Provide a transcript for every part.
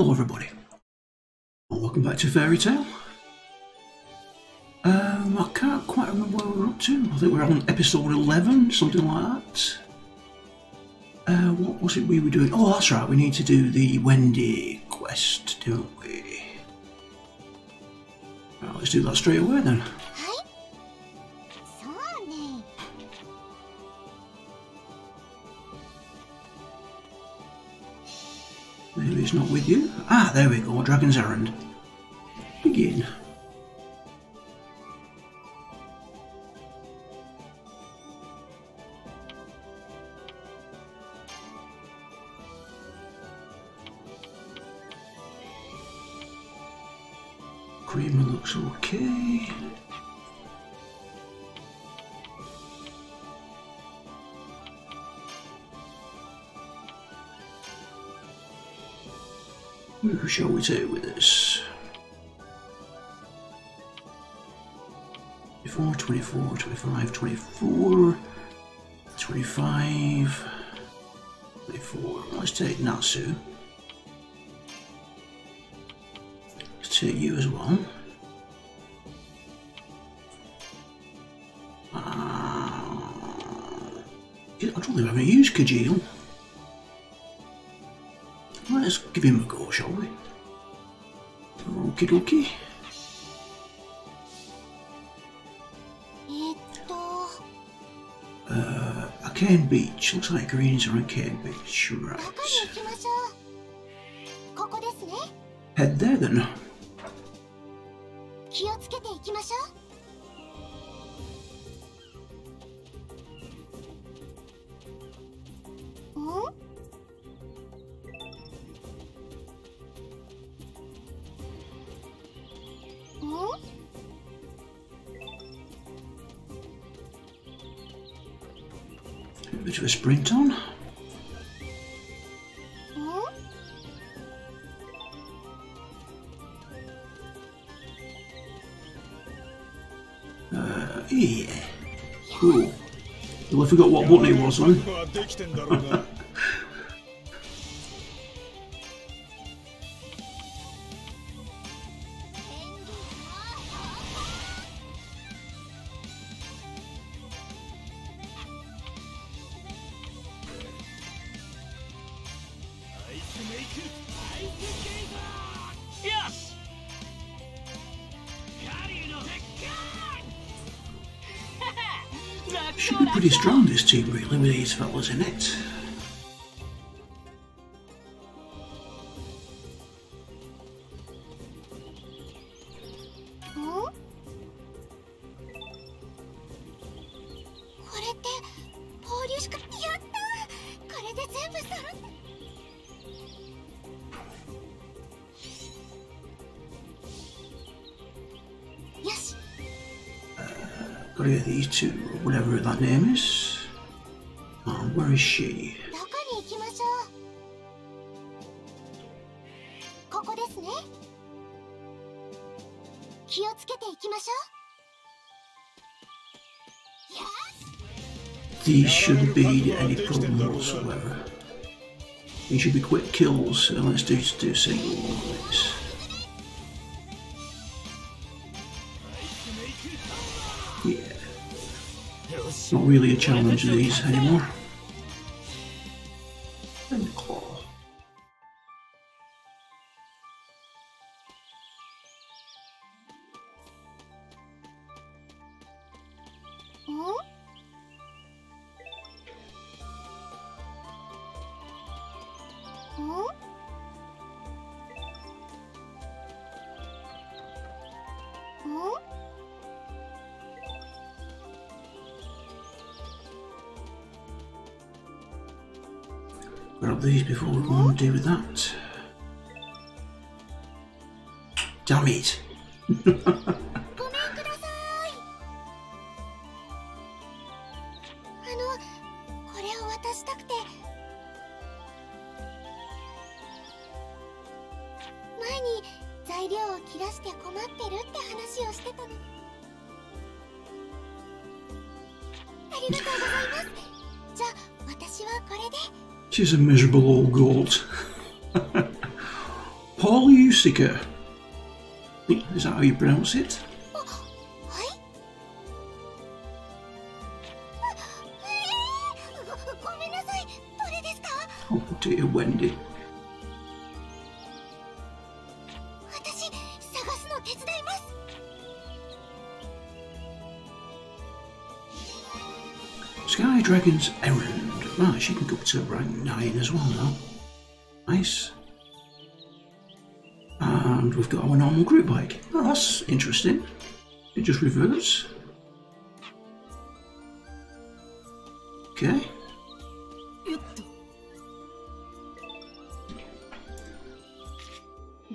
Hello everybody, and welcome back to Fairy Tail. Um, I can't quite remember where we're up to. I think we're on episode 11, something like that. Uh, what was it we were doing? Oh, that's right, we need to do the Wendy quest, don't we? Right, let's do that straight away then. It's not with you. Ah, there we go, Dragon's Errand. Begin. Who shall we take with us? 24, 24, 25, 24, 25, 24. Let's take Natsu. Let's take you as well. Uh, I don't think we haven't used Gajeel give him a go, shall we? Okie dokie. Uh, a Akane Beach. Looks like greens are Akane Beach. Right. Head there then. 気をつけていきましょう。Bit sprint on. うん Uh, yeah. Cool. Well, I forgot what button it was on. Pretty strong, this team, really, with these fellas in it. Where is she? These shouldn't be any problem whatsoever. These should be quick kills, and let's do, do a single one of these. Yeah. Not really a challenge these anymore. Grab these we go and deal with that. Damn it! She's a miserable old goat. Paul Polyusica. Is that how you pronounce it? Sky Dragon's Errand. Wow, she can go to rank 9 as well now. Nice. And we've got our normal group bike. Oh, that's interesting. It just reverts. Okay.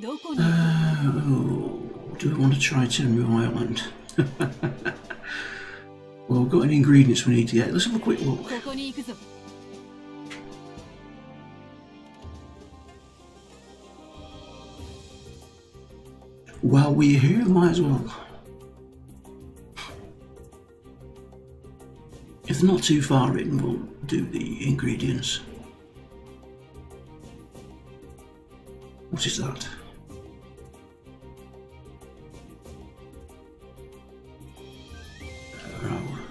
Uh, oh, do we want to try Timber Island? Well, we've got any ingredients we need to get. Let's have a quick look. While we're here, might as well. If not too far in, we'll do the ingredients. What is that?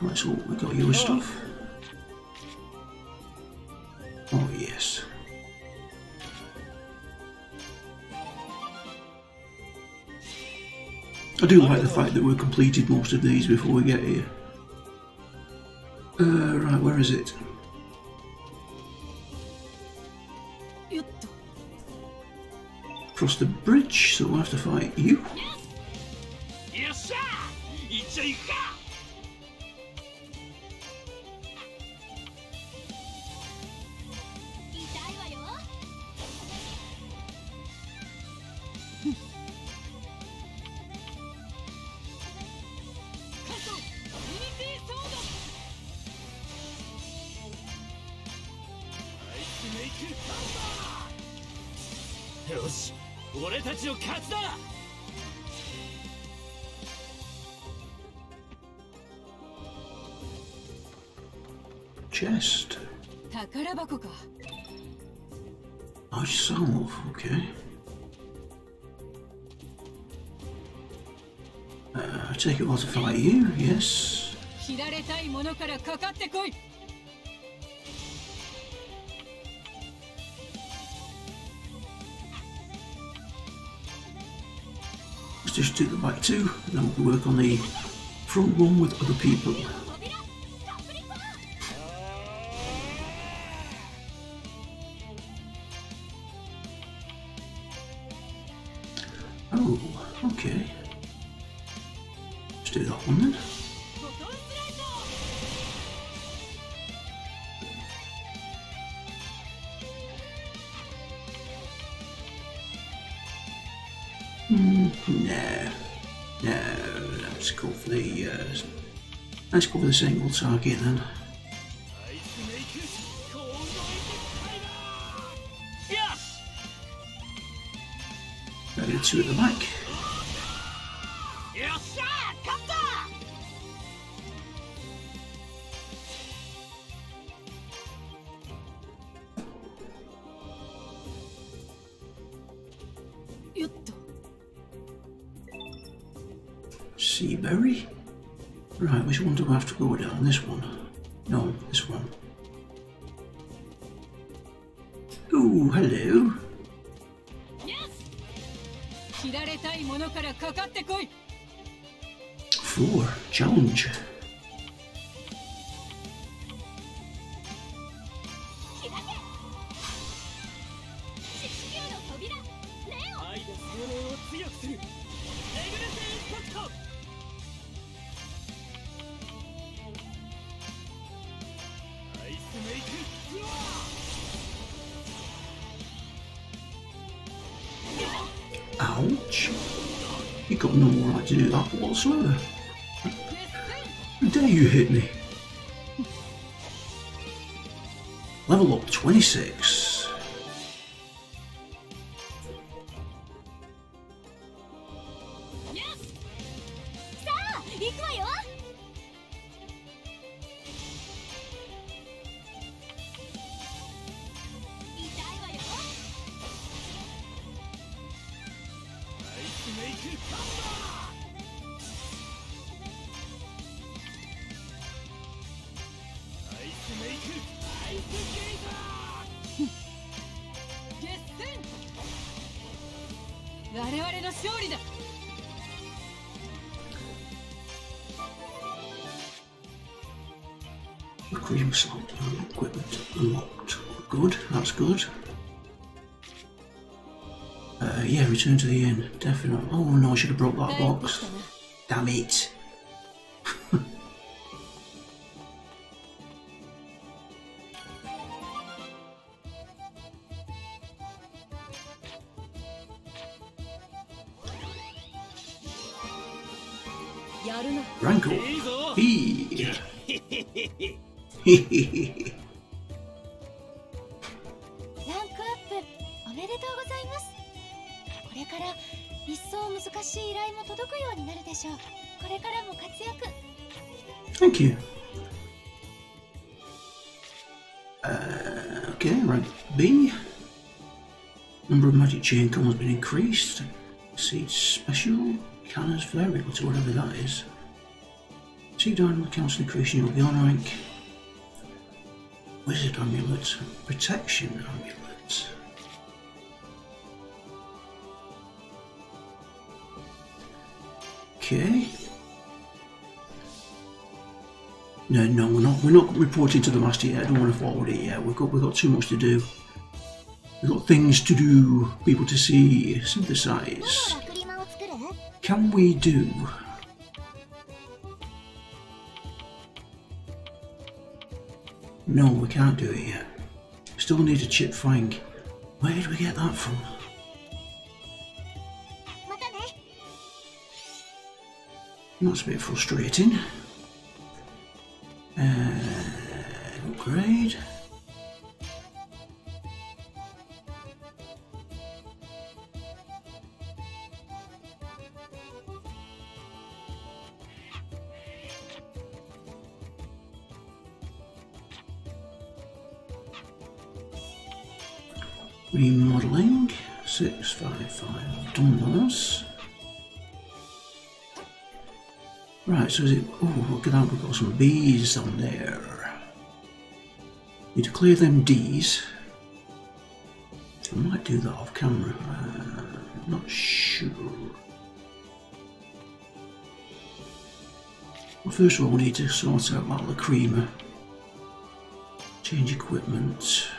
Right, so we got your stuff. Oh yes. I do like the fact that we've completed most of these before we get here. Uh, right, where is it? Across the bridge, so we'll have to fight you. よし俺たちの勝ちだ Chest. 宝箱か Nice salve, okay. Uh, I take it well to fight you, yes. 切られたいものからかかってこい Just do the back two, and then we'll work on the front one with other people. Hmm. No, no, let's go for the uh, let's go for the single target then. Yes. Ready two at the back. scroll down this one. No, this one. Oh, hello. Four, challenge. 勝利だ Cream slot uh, equipment unlocked. Good, that's good. Uh, yeah, return to the inn. Definitely. Oh no, I should have brought that 帰ってき box. たな Damn it. これから一層難しい依頼も届くようになるでしょうこれからも活躍 Thank you. Uh, okay, rank B. Number of magic chain commons has been increased. Seed special. Cannons variable to whatever that is. Seed Armor, Consecration, you'll be on rank. Wizard Amulet, Protection Amulet. Okay. No, no, we're not. We're not reporting to the master yet. I don't want to forward it yet. We've got we've got too much to do. We've got things to do, people to see, synthesize. Can we do No, we can't do it yet. Still need a chip frank. Where did we get that from? That's a bit frustrating. Uh, upgrade. So is it... Oh, look at that, we've got some B's on there. Need to clear them D's. I might do that off camera. Uh, not sure. Well, first of all, we need to sort out that Lacrima. Change equipment.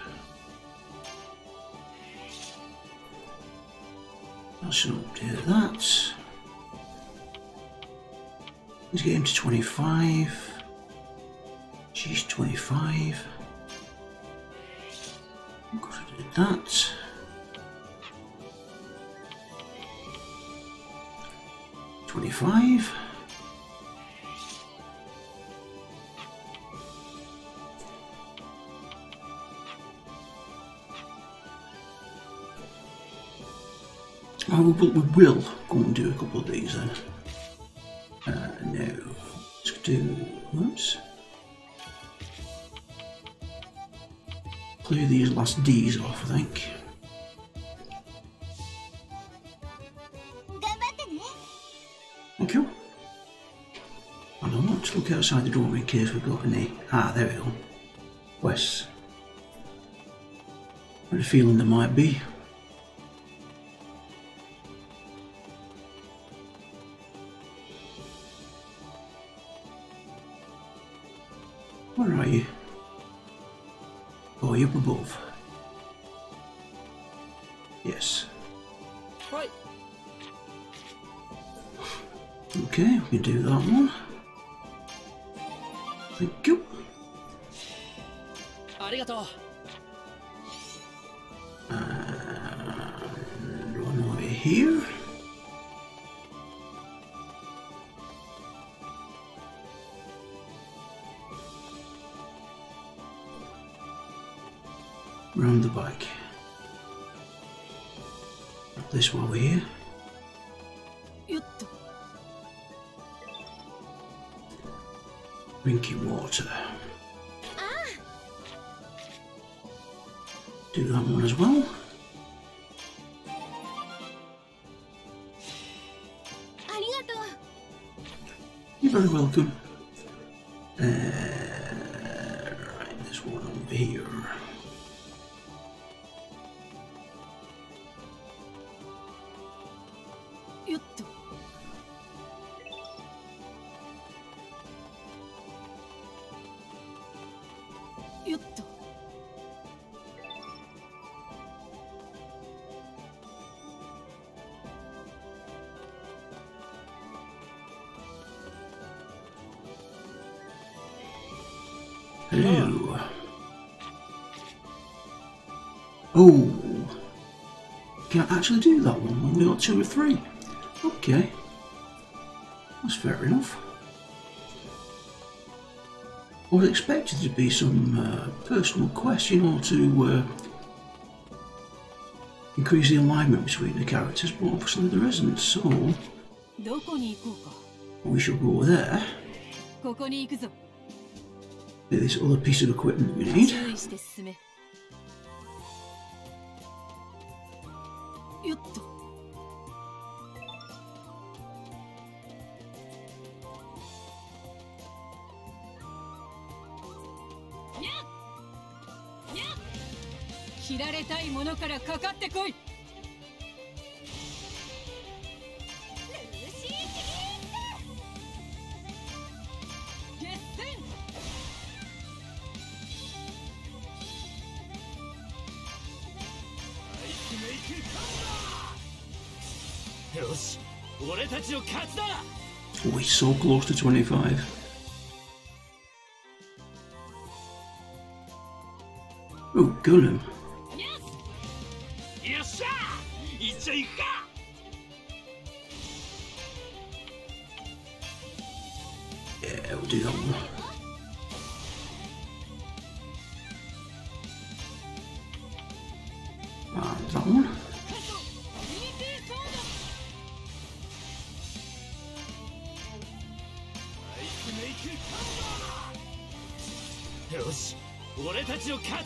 I should update that. Let's get him to 25. She's 25. I've got to do that. Twenty-five. We will, we will go and do a couple of these then do, whoops. Clear these last D's off, I think. Thank you. And I want not look outside the door in case we've got any. Ah, there we go. West. I had a feeling there might be. round the bike. This while we're here. Drinking water. Ah. Do that one as well. You're very welcome. Blue. Oh. Can I actually do that one? Only got two or three. Okay. That's fair enough. I was expecting to be some uh, personal quest, you know, to uh, increase the alignment between the characters, but obviously there isn't, so we shall go there. this other piece of equipment we need. Yeah. Yeah. 切られたいものからかかってこい Oh, he's so close to 25. Oh, gun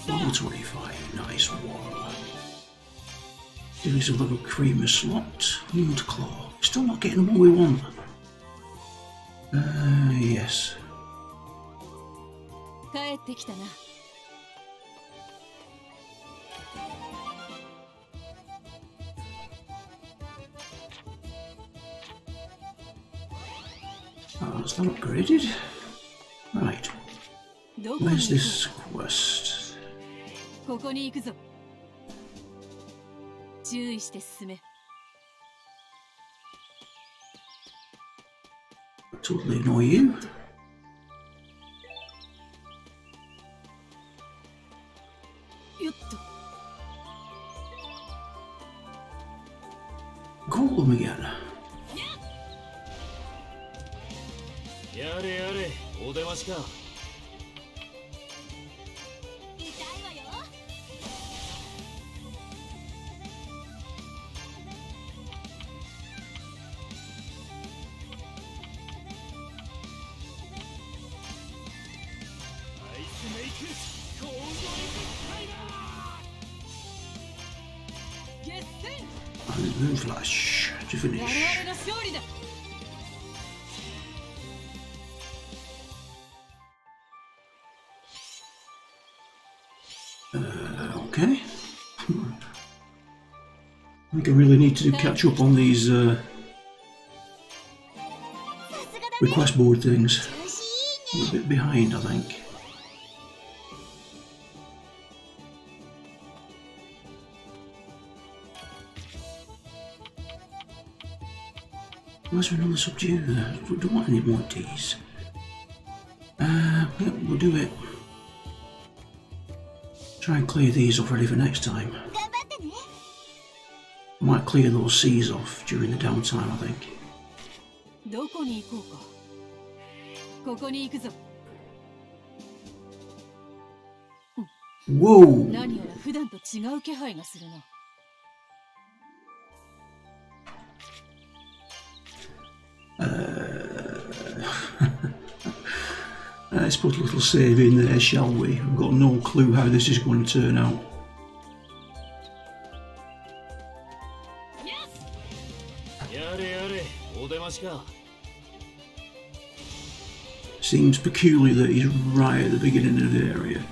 Level 25, nice one. us a little creamer slot. Wound claw. Still not getting what we want. Uh, yes. Oh, it's not upgraded. Where's こ this quest? うここに行くぞ注意して進め Totally annoy you. よっと Call them again. やれやれお出ましか 勝利だ Okay. I think I really need to catch up on these uh, さすがだね request board things. 調子 I'm いい a bit behind, I think. Why's there another subdue there? We don't want any more teas. Uh, yep, we'll do it. Try and clear these off ready for next time. Might clear those Cs off during the downtime, I think. Whoa! Uh, uh, let's put a little save in there, shall we? I've got no clue how this is going to turn out. Seems peculiar that he's right at the beginning of the area.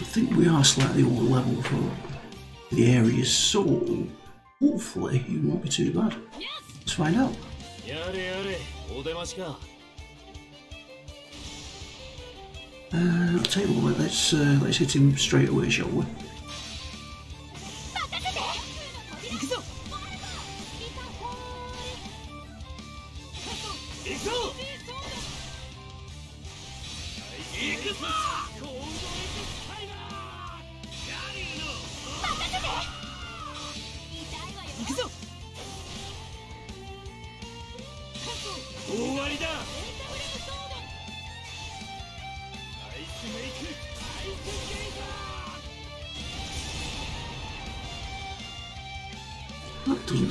I think we are slightly over level for the area, so hopefully it won't be too bad. Let's find out. Uh, I'll tell you what, let's, uh, let's hit him straight away, shall we?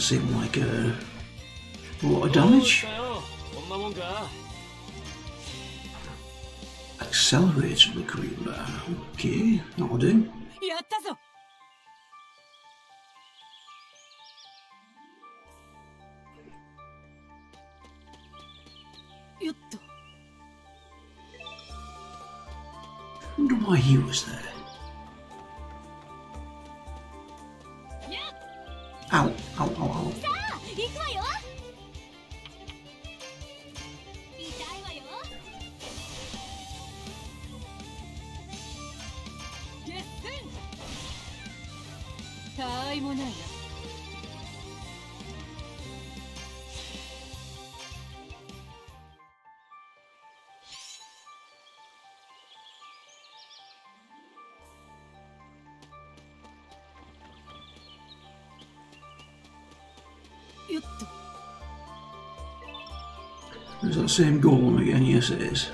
seem like a, a lot of damage. Accelerated recruiter. Uh, okay, that'll do. たわいもないなよっと Is that same golem again? Yes, it is.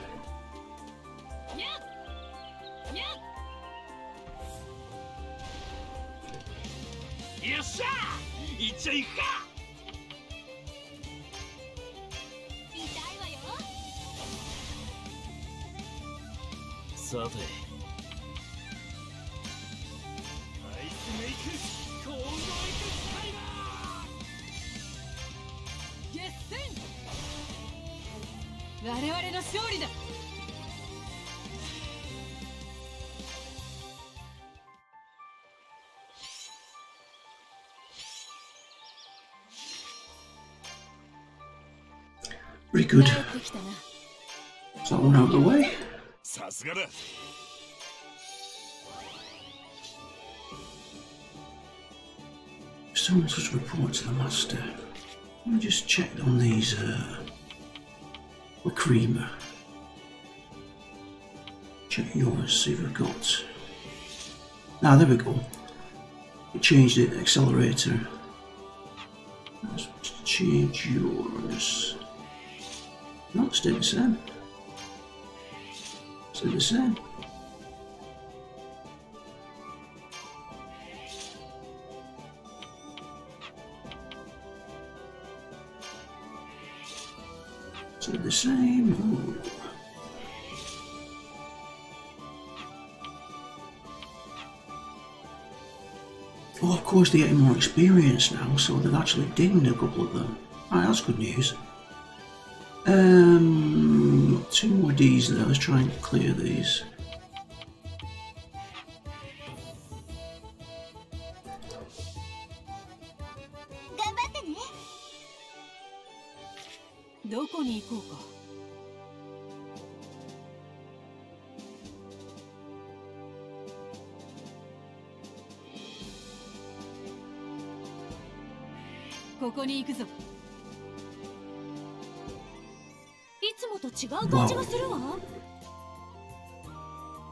我々の勝利だ Pretty good. 帰ってきたな Is that one out of the way? さすがだ Someone such report to the master. Let me just check on these, uh, the creamer. Check yours, see if I've got. Ah, there we go. It changed it, accelerator. Let's change yours. No, stay the same. Stay the same. Stay the same. Ooh. Oh, of course, they're getting more experience now, so they've actually dinged a couple of them. Alright, that's good news. Um, two more D's there. Let's try and clear these.「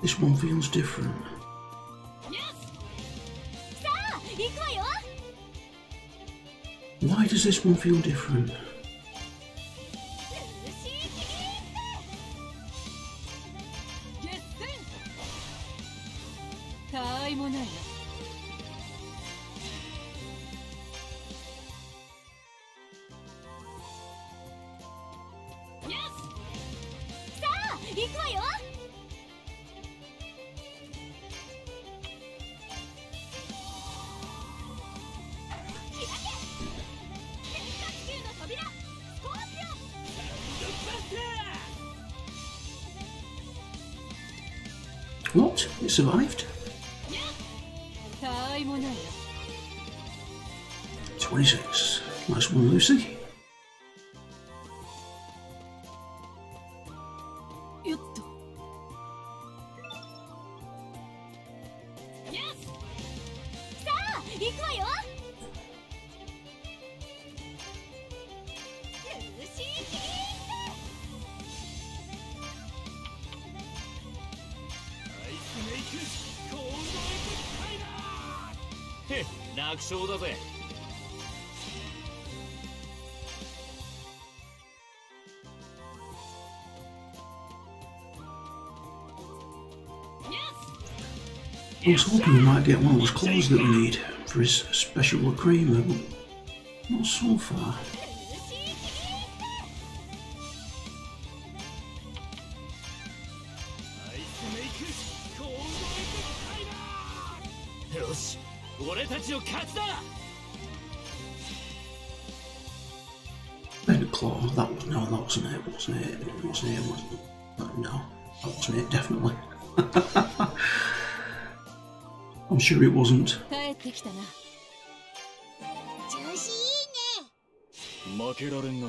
This one feels different. Why does this one feel different? 楽勝だぜ I was hoping we might get one of those claws that we need for his special creamer, but not so far. 俺たちの勝ちだ Bend claw. That was no, that wasn't it. Wasn't it? It wasn't it. Wasn't it? But no, that wasn't it. Definitely. I'm sure it wasn't. 帰ってきたな調子いいね負けられんな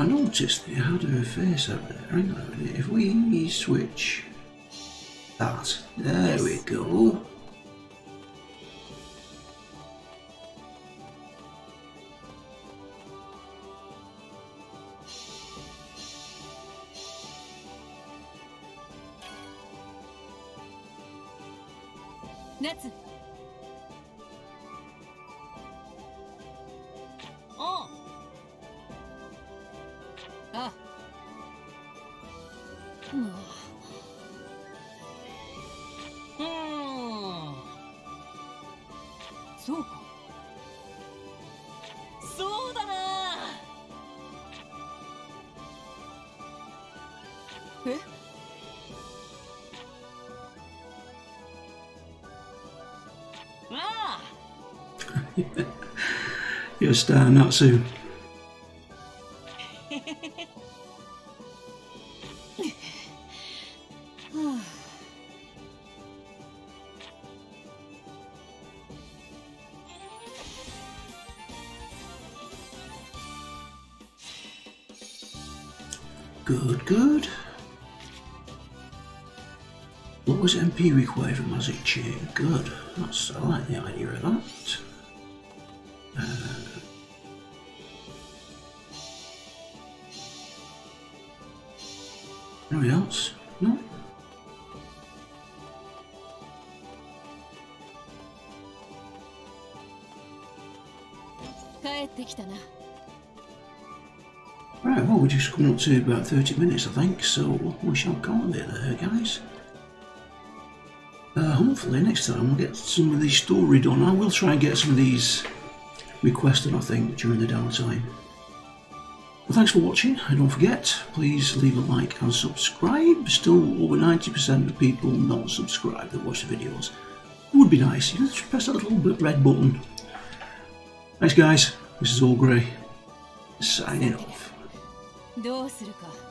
I noticed they had her face out there. Hang on a minute. If we switch that, there we go. あもうんそうかそうだなえああ You're starting that soon. Classic chair, good. That's, I like the idea of that. Uh, Anything else? No? Right, well, we're just coming up to about 30 minutes, I think, so we shall call it there, guys. Uh, hopefully next time we'll get some of these story done. I will try and get some of these requested, I think, during the downtime. Well, thanks for watching, and don't forget, please leave a like and subscribe. Still over 90% of people not subscribed that watch the videos. It would be nice, you know, just press that little red button. Thanks guys, this is Olgrey, signing off. どうするか